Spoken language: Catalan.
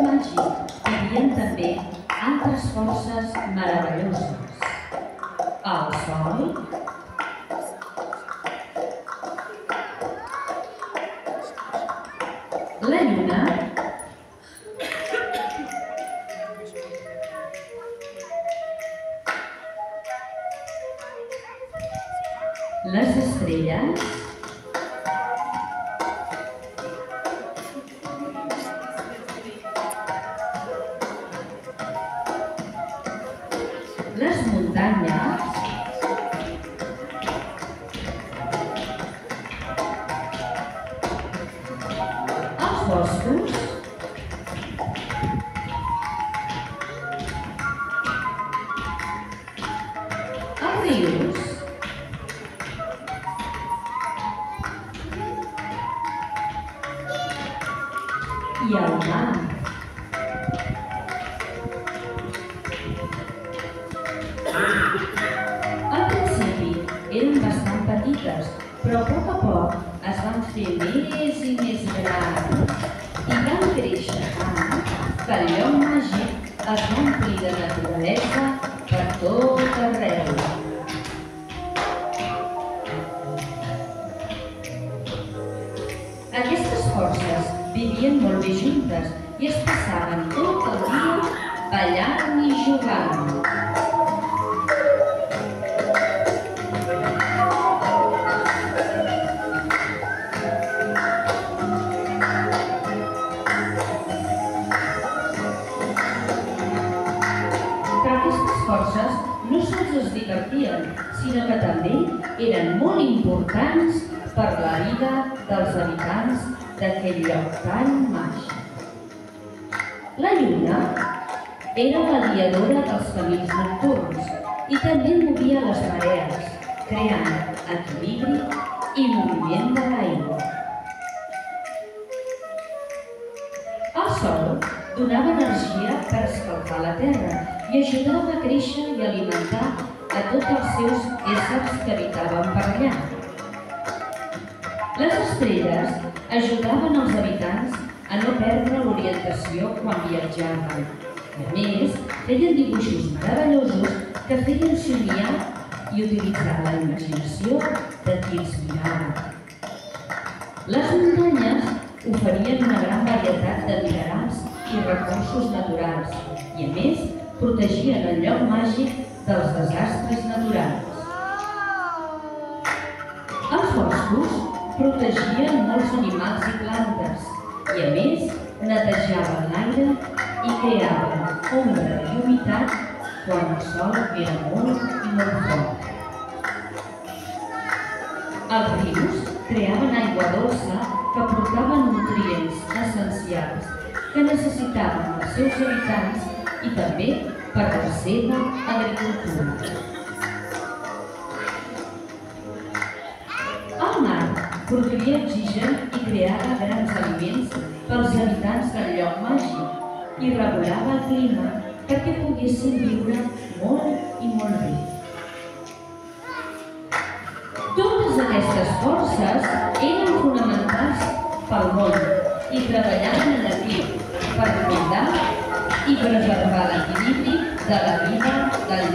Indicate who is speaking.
Speaker 1: màgic vivien també altres forces meravelloses. El sol, la lluna, les estrelles, les muntanyes, els boscos, els rius, i el mar. Però a poc a poc es van fer més i més grans i van créixer tant que el lloc màgic es va omplir de naturalesa per tot arreu. Aquestes forces vivien molt bé juntes i es passaven tot el dia ballant i jugant. Forces no sols es divertien, sinó que també eren molt importants per la vida dels habitants d'aquell lloc tan màgic. La lluna era la guiadora dels camins nocturns i també movia les marees, creant equilibri i moviment de l'aigua. El sol donava energia per escalfar la terra i ajudava a créixer i alimentar a tots els seus éssers que habitaven per allà. Les estrelles ajudaven els habitants a no perdre l'orientació quan viatjaven. A més, feien dibuixos meravellosos que feien somiar i utilitzar la imaginació de qui els mirava. Les muntanyes oferien una gran varietat de minerals i recursos naturals i, a més, protegien el lloc màgic dels desastres naturals. Els boscos protegien molts animals i plantes i, a més, netejaven l'aire i creaven ombra i humitat quan el sol era molt i molt fort. Els rius creaven aigua dolça que portava nutrients essencials que necessitaven els seus habitants i també per la seva agricultura. El mar produïa oxigen i creava grans aliments pels habitants del lloc màgic i regulava el clima perquè poguessin viure molt i molt bé. Totes aquestes forces eren fonamentals pel món i treballaven en equip per cuidar i progetti valentini dalla vita, dal